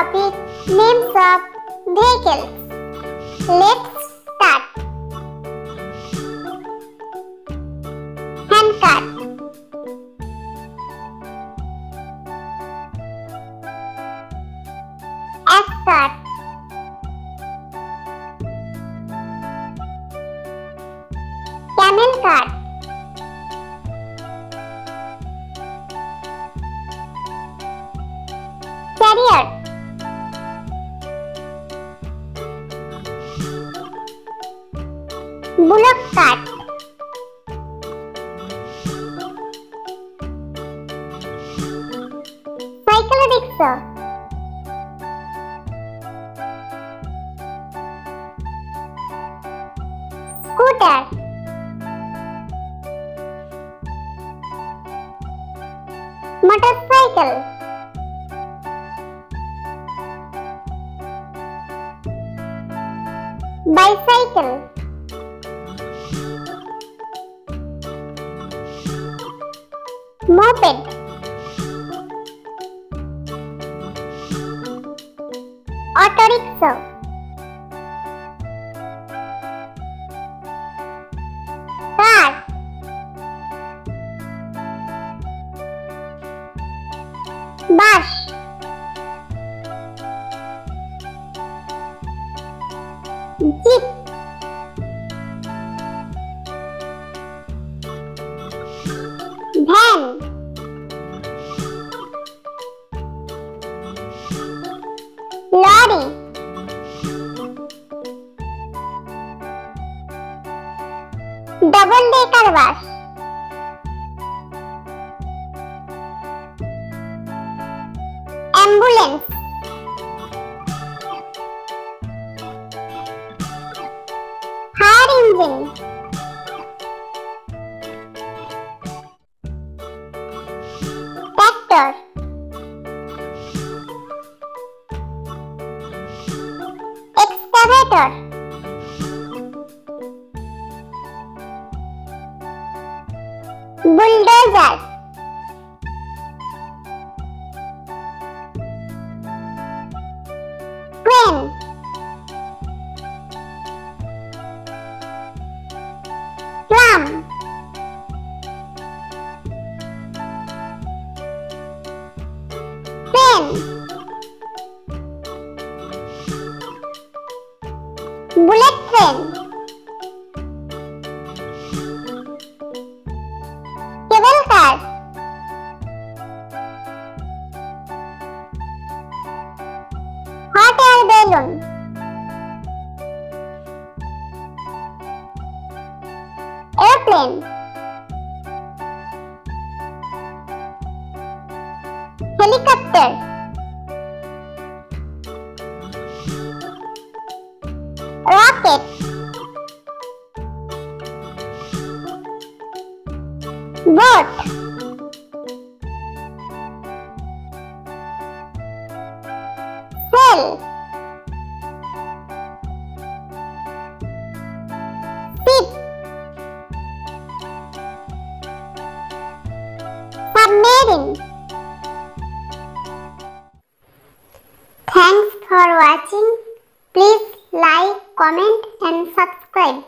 topic names of vehicles. Let's start. Handcart. Escort. Camel cart. Bullock cart. সাইকেলে দেখছ? Scooter. Motorcycle bicycle. Moped. Auto rickshaw. Car. Bus. Jeep. Lorry. Double decker bus. Ambulance. Fire engine. Tractor. Excavator. Bulldozer. Crane. Drum. Train. Train. Cable car. Hot air balloon. Airplane. Helicopter. Rocket. Boat. Sail. Ship. Submarine. Thanks for watching. Please like, comment and subscribe.